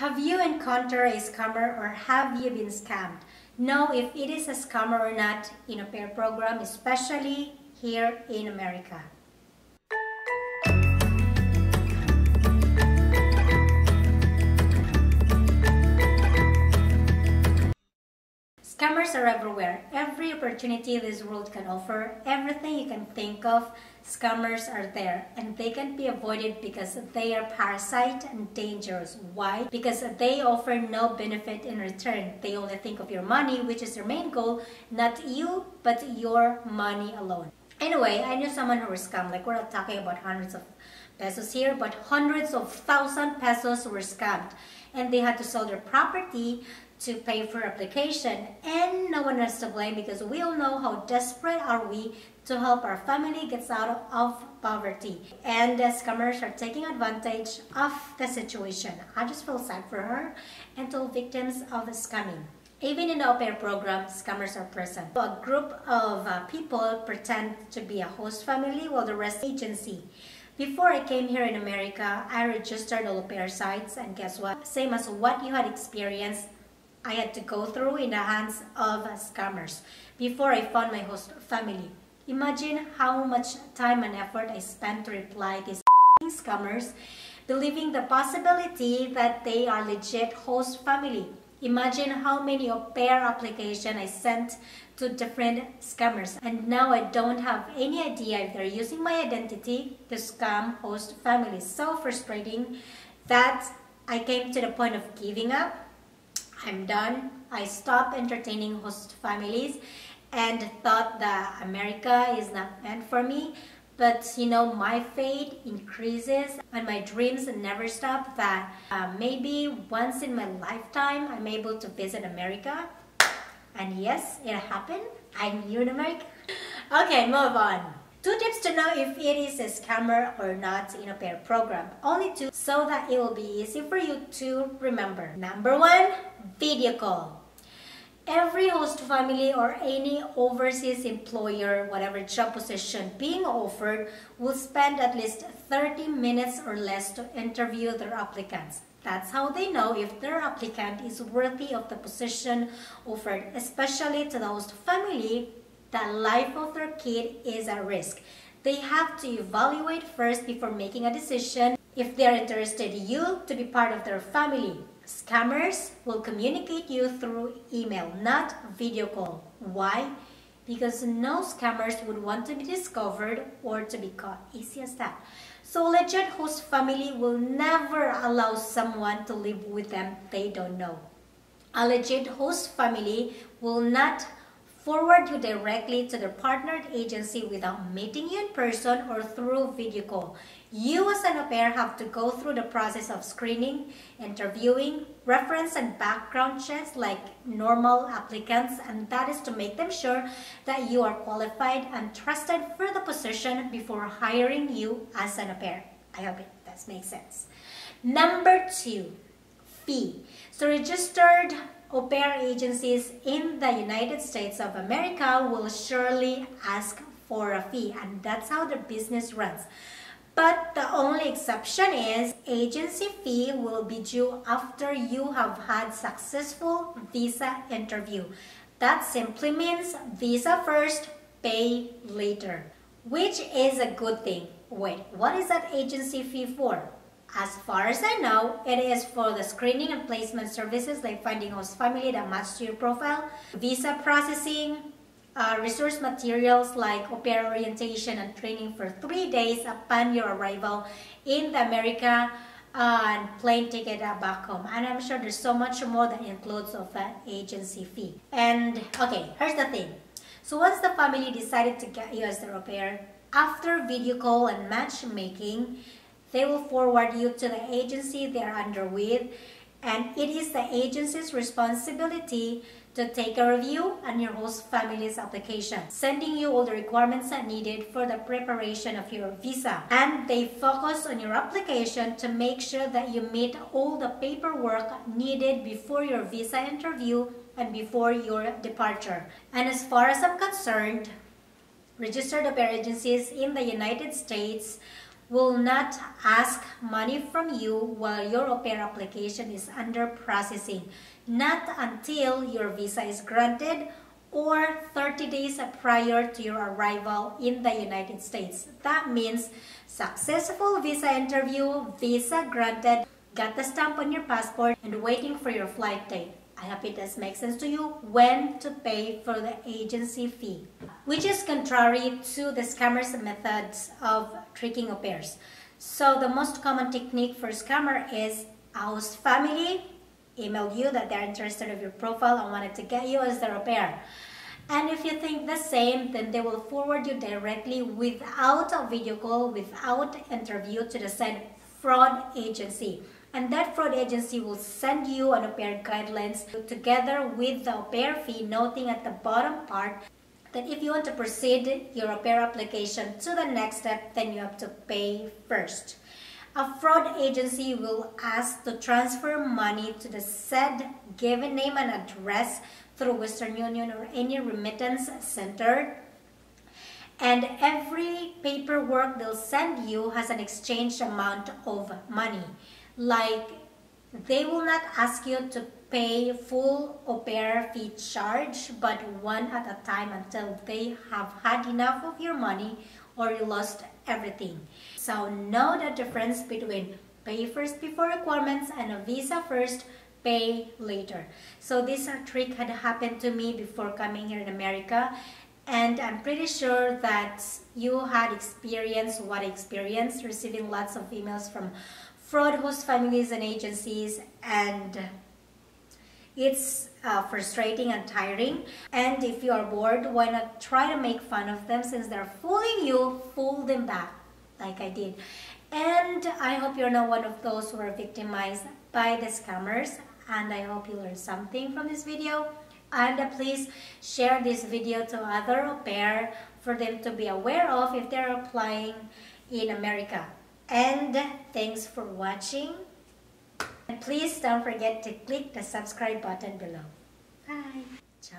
Have you encountered a scammer or have you been scammed? Know if it is a scammer or not in au pair program, especially here in America. Are everywhere. Every opportunity this world can offer, everything you can think of, scammers are there. And they can be avoided because they are parasite and dangerous. Why? Because they offer no benefit in return. They only think of your money, which is their main goal, not you, but your money alone. Anyway, I knew someone who was scammed. Like we're not talking about hundreds of pesos here, but hundreds of thousand pesos were scammed. And they had to sell their property to pay for application and no one is to blame because we all know how desperate are we to help our family gets out of poverty and the scammers are taking advantage of the situation i just feel sad for her and to victims of the scamming even in the au program, scammers are present. A group of uh, people pretend to be a host family while the rest agency. Before I came here in America, I registered all au pair sites and guess what? Same as what you had experienced I had to go through in the hands of scammers before I found my host family. Imagine how much time and effort I spent to reply these scammers, believing the possibility that they are legit host family. Imagine how many au pair application I sent to different scammers and now I don't have any idea if they're using my identity to scam host families. So frustrating that I came to the point of giving up I'm done. I stopped entertaining host families and thought that America is not meant for me. But you know, my faith increases and my dreams never stop. That uh, maybe once in my lifetime I'm able to visit America. And yes, it happened. I'm new in America. Okay, move on. Two tips to know if it is a scammer or not in au pair program. Only two so that it will be easy for you to remember. Number one, video call. Every host family or any overseas employer, whatever job position being offered, will spend at least 30 minutes or less to interview their applicants. That's how they know if their applicant is worthy of the position offered, especially to the host family the life of their kid is at risk. They have to evaluate first before making a decision if they're interested in you to be part of their family. Scammers will communicate you through email, not video call. Why? Because no scammers would want to be discovered or to be caught. Easy as that. So legit host family will never allow someone to live with them they don't know. A legit host family will not forward you directly to the partnered agency without meeting you in person or through video call. You as an au pair have to go through the process of screening, interviewing, reference and background checks like normal applicants and that is to make them sure that you are qualified and trusted for the position before hiring you as an au pair. I hope it does make sense. Number two, fee. So registered au pair agencies in the United States of America will surely ask for a fee and that's how the business runs. But the only exception is agency fee will be due after you have had successful visa interview. That simply means visa first, pay later, which is a good thing. Wait, what is that agency fee for? As far as I know, it is for the screening and placement services like finding host family that match to your profile, visa processing, uh, resource materials like au pair orientation and training for three days upon your arrival in the America uh, and plane ticket back home. And I'm sure there's so much more that includes of that agency fee. And okay, here's the thing. So once the family decided to get you as their au pair, after video call and matchmaking, they will forward you to the agency they are under with and it is the agency's responsibility to take a review on your host family's application, sending you all the requirements that needed for the preparation of your visa. And they focus on your application to make sure that you meet all the paperwork needed before your visa interview and before your departure. And as far as I'm concerned, registered agencies in the United States will not ask money from you while your au application is under processing, not until your visa is granted or 30 days prior to your arrival in the United States. That means successful visa interview, visa granted, got the stamp on your passport, and waiting for your flight date. I hope it does make sense to you when to pay for the agency fee, which is contrary to the scammers' methods of tricking au pairs. So the most common technique for scammer is host family email you that they're interested in your profile and wanted to get you as their au pair. And if you think the same, then they will forward you directly without a video call, without interview to the said fraud agency. And that fraud agency will send you an au pair guidelines together with the au pair fee, noting at the bottom part that if you want to proceed your au pair application to the next step, then you have to pay first. A fraud agency will ask to transfer money to the said given name and address through Western Union or any remittance center. And every paperwork they'll send you has an exchange amount of money. Like they will not ask you to pay full au pair fee charge, but one at a time until they have had enough of your money or you lost everything. So know the difference between pay first before requirements and a visa first, pay later. So this trick had happened to me before coming here in America and I'm pretty sure that you had experienced what I experienced, receiving lots of emails from fraud host families and agencies and it's uh, frustrating and tiring. And if you are bored, why not try to make fun of them since they're fooling you, fool them back like I did. And I hope you're not one of those who are victimized by the scammers. And I hope you learned something from this video. And uh, please share this video to other au pair for them to be aware of if they're applying in America. And thanks for watching. And please don't forget to click the subscribe button below. Bye. Ciao.